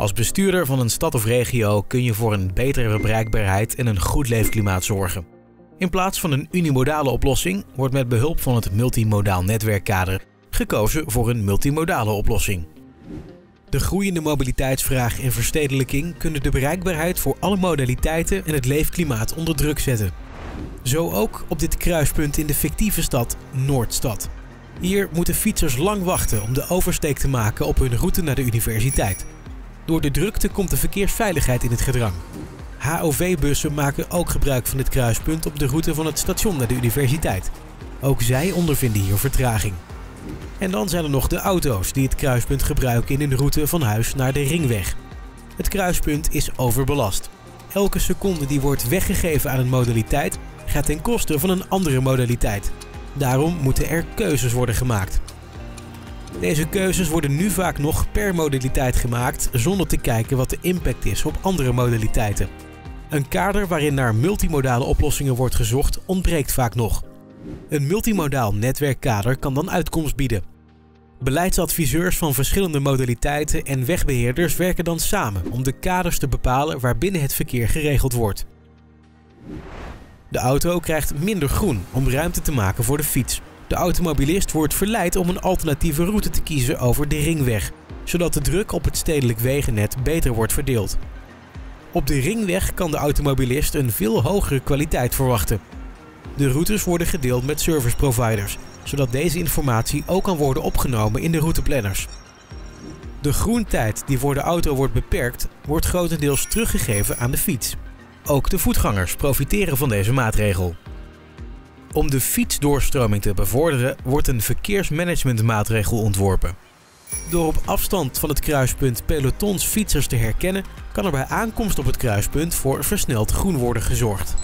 Als bestuurder van een stad of regio kun je voor een betere bereikbaarheid en een goed leefklimaat zorgen. In plaats van een unimodale oplossing wordt met behulp van het multimodaal netwerkkader gekozen voor een multimodale oplossing. De groeiende mobiliteitsvraag en verstedelijking kunnen de bereikbaarheid voor alle modaliteiten en het leefklimaat onder druk zetten. Zo ook op dit kruispunt in de fictieve stad Noordstad. Hier moeten fietsers lang wachten om de oversteek te maken op hun route naar de universiteit. Door de drukte komt de verkeersveiligheid in het gedrang. HOV-bussen maken ook gebruik van dit kruispunt op de route van het station naar de universiteit. Ook zij ondervinden hier vertraging. En dan zijn er nog de auto's die het kruispunt gebruiken in hun route van huis naar de ringweg. Het kruispunt is overbelast. Elke seconde die wordt weggegeven aan een modaliteit gaat ten koste van een andere modaliteit. Daarom moeten er keuzes worden gemaakt. Deze keuzes worden nu vaak nog per modaliteit gemaakt zonder te kijken wat de impact is op andere modaliteiten. Een kader waarin naar multimodale oplossingen wordt gezocht ontbreekt vaak nog. Een multimodaal netwerkkader kan dan uitkomst bieden. Beleidsadviseurs van verschillende modaliteiten en wegbeheerders werken dan samen om de kaders te bepalen waarbinnen het verkeer geregeld wordt. De auto krijgt minder groen om ruimte te maken voor de fiets. De automobilist wordt verleid om een alternatieve route te kiezen over de ringweg, zodat de druk op het stedelijk wegennet beter wordt verdeeld. Op de ringweg kan de automobilist een veel hogere kwaliteit verwachten. De routes worden gedeeld met service providers, zodat deze informatie ook kan worden opgenomen in de routeplanners. De groentijd die voor de auto wordt beperkt, wordt grotendeels teruggegeven aan de fiets. Ook de voetgangers profiteren van deze maatregel. Om de fietsdoorstroming te bevorderen wordt een verkeersmanagementmaatregel ontworpen. Door op afstand van het kruispunt pelotons fietsers te herkennen, kan er bij aankomst op het kruispunt voor versneld groen worden gezorgd.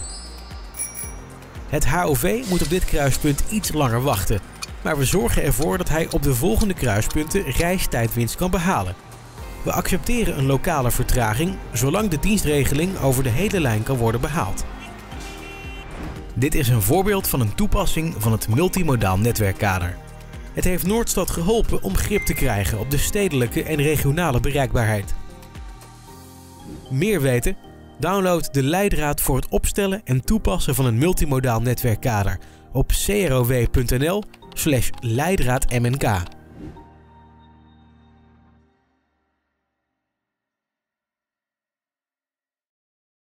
Het HOV moet op dit kruispunt iets langer wachten, maar we zorgen ervoor dat hij op de volgende kruispunten reistijdwinst kan behalen. We accepteren een lokale vertraging zolang de dienstregeling over de hele lijn kan worden behaald. Dit is een voorbeeld van een toepassing van het multimodaal netwerkkader. Het heeft Noordstad geholpen om grip te krijgen op de stedelijke en regionale bereikbaarheid. Meer weten? Download de leidraad voor het opstellen en toepassen van een multimodaal netwerkkader op croww.nl/leidraadmnk.